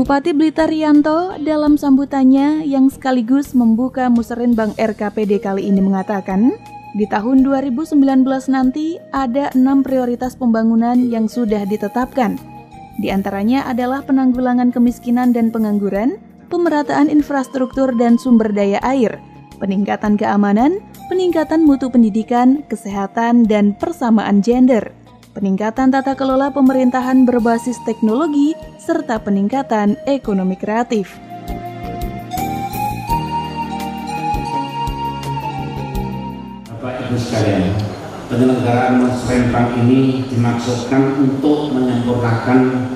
Bupati Blitar Rianto dalam sambutannya yang sekaligus membuka Musrenbang RKPD kali ini mengatakan, di tahun 2019 nanti ada enam prioritas pembangunan yang sudah ditetapkan. Di antaranya adalah penanggulangan kemiskinan dan pengangguran, pemerataan infrastruktur dan sumber daya air, peningkatan keamanan, peningkatan mutu pendidikan, kesehatan, dan persamaan gender peningkatan tata kelola pemerintahan berbasis teknologi, serta peningkatan ekonomi kreatif. Bapak Ibu sekalian, penyelenggaraan musrenbang ini dimaksudkan untuk menyempurnakan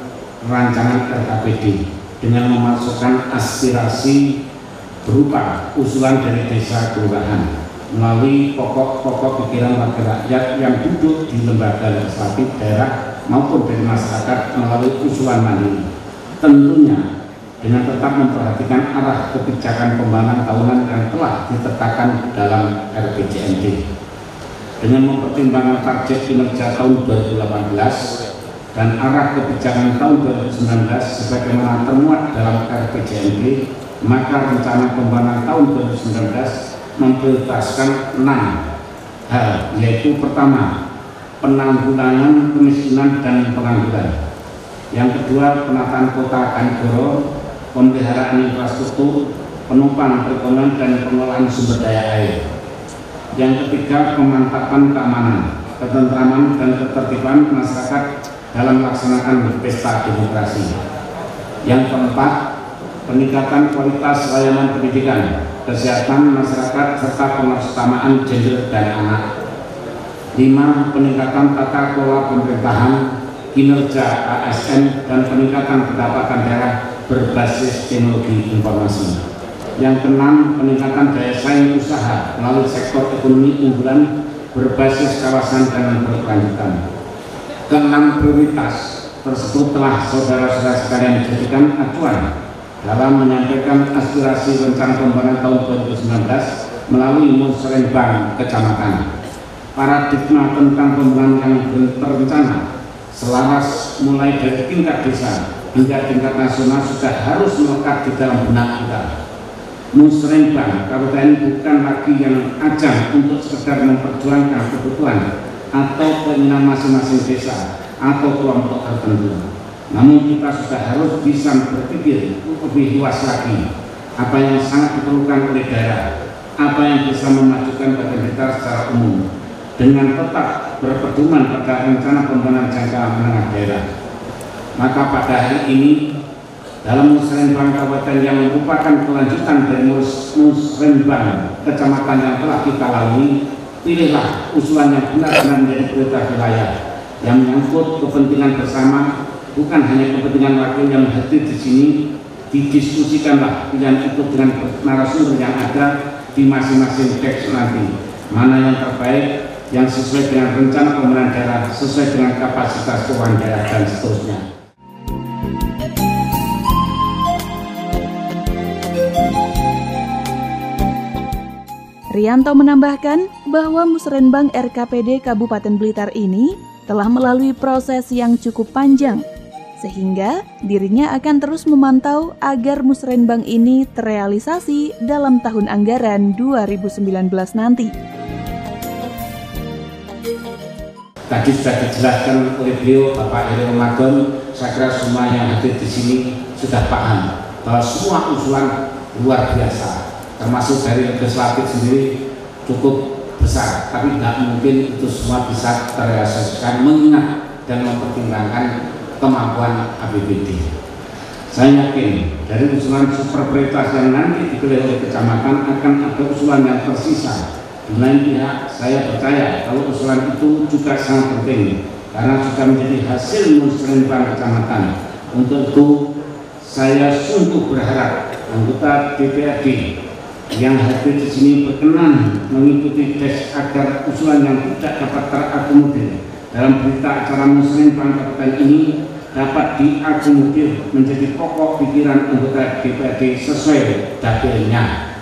rancangan RKPD dengan memasukkan aspirasi berupa usulan dari desa kelurahan melalui pokok-pokok pikiran wakil rakyat yang duduk di lembaga legislatif daerah maupun dari masyarakat melalui usulan mandiri. Tentunya dengan tetap memperhatikan arah kebijakan pembangunan tahunan yang telah ditetapkan dalam RPJMD. Dengan mempertimbangkan target kinerja tahun 2018 dan arah kebijakan tahun 2019 sebagaimana termuat dalam RPJMD, maka rencana pembangunan tahun 2019 memprioritaskan enam hal yaitu pertama penanggulangan kemiskinan dan pengangguran. Yang kedua penataan kota Kanigoro pemeliharaan infrastruktur penumpang perekonomian dan pengelolaan sumber daya air. Yang ketiga pemantapan keamanan ketentraman dan ketertiban masyarakat dalam melaksanakan pesta demokrasi. Yang keempat peningkatan kualitas layanan pendidikan kesehatan masyarakat serta pengutamaaan gender dan anak. 5. Peningkatan tata kelola pemerintahan, kinerja ASN dan peningkatan pendapatan daerah berbasis teknologi informasi. Yang keenam, peningkatan daya saing usaha melalui sektor ekonomi unggulan berbasis kawasan dan berkelanjutan. Keenam prioritas tersebut telah saudara-saudara sekalian jadikan acuan dalam menyampaikan aspirasi rencana pembangunan tahun 2019 melalui musrenbang kecamatan. Paradigma tentang pembangunan yang terencana selaras mulai dari tingkat desa hingga tingkat nasional sudah harus melekat di dalam benak kita. Musrenbang kabupaten bukan lagi yang ajang untuk sekedar memperjuangkan kebutuhan atau keinginan masing-masing desa atau kelompok tertentu. Namun kita sudah harus bisa berpikir lebih luas lagi. Apa yang sangat diperlukan oleh daerah, apa yang bisa memajukan bagi kita secara umum dengan tetap berpedoman pada rencana pembangunan jangka menengah daerah. Maka pada hari ini dalam musrenbang kabupaten yang merupakan kelanjutan dari musrenbang kecamatan yang telah kita lalui, pilihlah usulan yang benar-benar menjadi prioritas wilayah yang menyangkut kepentingan bersama bukan hanya kepentingan wakil yang hadir di sini didiskusikanlah pilihan itu dengan narasumber yang ada di masing-masing teks nanti mana yang terbaik yang sesuai dengan rencana pemerintahan daerah sesuai dengan kapasitas keuangan daerah dan seterusnya Rianto menambahkan bahwa Musrenbang RKPD Kabupaten Blitar ini telah melalui proses yang cukup panjang sehingga dirinya akan terus memantau agar musrenbang ini terrealisasi dalam tahun anggaran 2019 nanti. Tadi sudah dijelaskan oleh beliau Bapak Heri Ramadan, saya kira semua yang hadir di sini sudah paham bahwa semua usulan luar biasa, termasuk dari legislatif sendiri cukup besar, tapi tidak mungkin itu semua bisa terrealisasikan mengingat dan mempertimbangkan kemampuan APBD. Saya yakin dari usulan super prioritas yang nanti dipilih oleh kecamatan akan ada usulan yang tersisa. Di lain pihak, saya percaya kalau usulan itu juga sangat penting karena sudah menjadi hasil musrenbang kecamatan. Untuk itu, saya sungguh berharap anggota DPRD yang hadir di sini berkenan mengikuti tes agar usulan yang tidak dapat terakomodir dalam berita acara muslim Kabupaten ini dapat diakomodir menjadi pokok pikiran anggota DPRD sesuai dapilnya.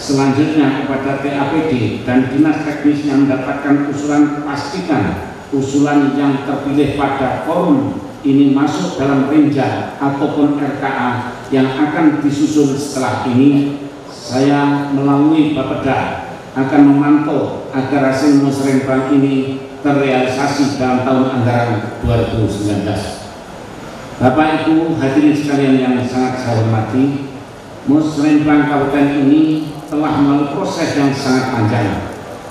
Selanjutnya kepada TAPD dan Dinas Teknis yang mendapatkan usulan pastikan usulan yang terpilih pada forum ini masuk dalam renja ataupun RKA yang akan disusun setelah ini, saya melalui Bapeda akan memantau agar hasil musrenbang ini terrealisasi dalam tahun anggaran 2019. Bapak Ibu hadirin sekalian yang sangat saya hormati, musrenbang kabupaten ini proses yang sangat panjang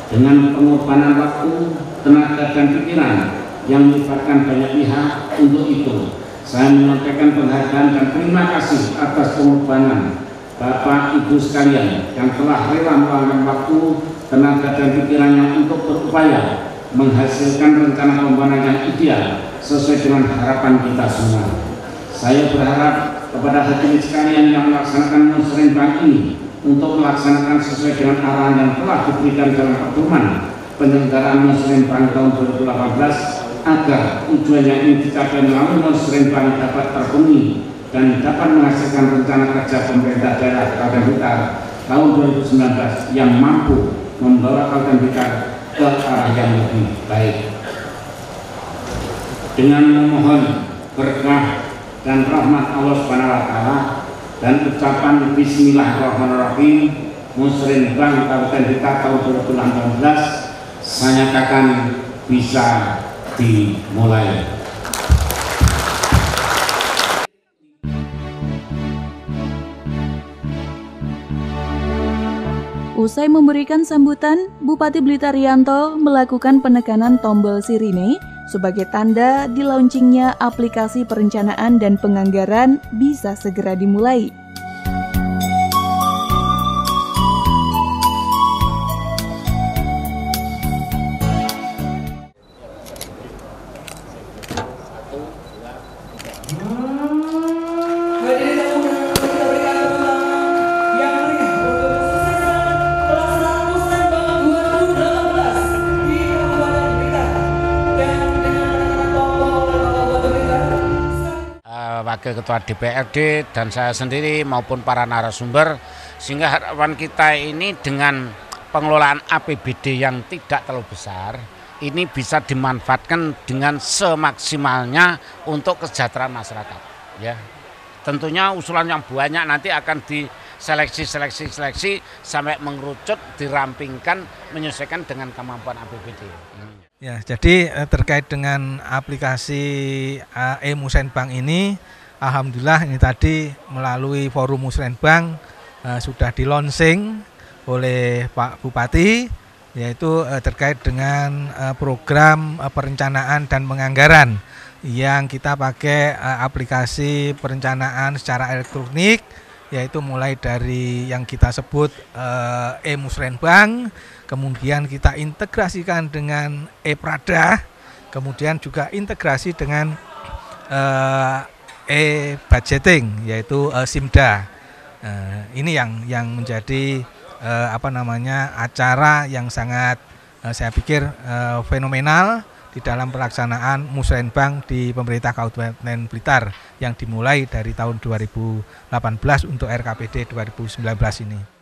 dengan pengorbanan waktu, tenaga dan pikiran yang melibatkan banyak pihak untuk itu. Saya menyampaikan penghargaan dan terima kasih atas pengorbanan Bapak Ibu sekalian yang telah rela meluangkan waktu, tenaga dan pikirannya untuk berupaya menghasilkan rencana pembangunan yang ideal sesuai dengan harapan kita semua. Saya berharap kepada hadirin sekalian yang melaksanakan musrenbang ini untuk melaksanakan sesuai dengan arahan yang telah diberikan dalam pedoman penyelenggaraan musrenbang tahun 2018 agar tujuan yang ingin dicapai melalui musrenbang dapat terpenuhi dan dapat menghasilkan rencana kerja pemerintah daerah Kabupaten Blitar tahun 2019 yang mampu membawa Kabupaten Blitar ke arah yang lebih baik. Dengan memohon berkah dan rahmat Allah Subhanahu wa taala dan ucapan bismillahirrahmanirrahim Muslim Bank Kabupaten Blitar tahun 2018 saya nyatakan bisa dimulai. Usai memberikan sambutan, Bupati Blitar Rianto melakukan penekanan tombol sirine sebagai tanda di launchingnya aplikasi perencanaan dan penganggaran bisa segera dimulai. Wakil Ketua DPRD dan saya sendiri maupun para narasumber sehingga harapan kita ini dengan pengelolaan APBD yang tidak terlalu besar ini bisa dimanfaatkan dengan semaksimalnya untuk kesejahteraan masyarakat ya tentunya usulan yang banyak nanti akan diseleksi seleksi seleksi sampai mengerucut dirampingkan menyesuaikan dengan kemampuan APBD. Ya, jadi eh, terkait dengan aplikasi eh, e-Musenbank ini Alhamdulillah ini tadi melalui forum Musrenbang uh, sudah di launching oleh Pak Bupati yaitu uh, terkait dengan uh, program uh, perencanaan dan penganggaran yang kita pakai uh, aplikasi perencanaan secara elektronik yaitu mulai dari yang kita sebut uh, e-Musrenbang kemudian kita integrasikan dengan e-Prada kemudian juga integrasi dengan uh, e-budgeting yaitu uh, SIMDA. Uh, ini yang yang menjadi uh, apa namanya acara yang sangat uh, saya pikir uh, fenomenal di dalam pelaksanaan Musrenbang di pemerintah Kabupaten Blitar yang dimulai dari tahun 2018 untuk RKPD 2019 ini.